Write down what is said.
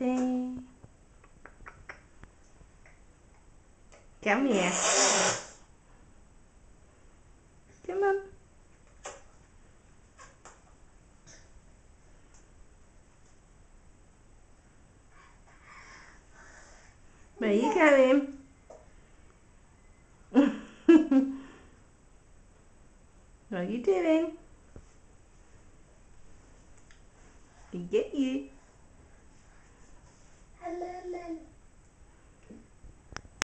nothing. Come here. Come on. Where are you going? what are you doing? Can get you. Hello,